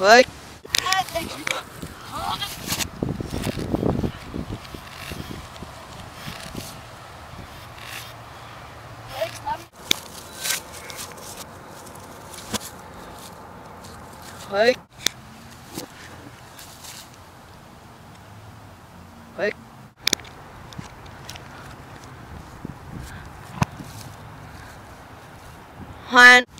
What? Like. Like. Hunt.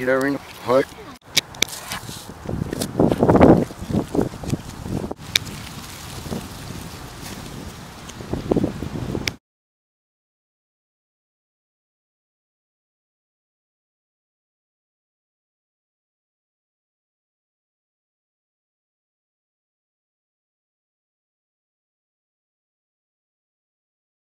Get over in the hook.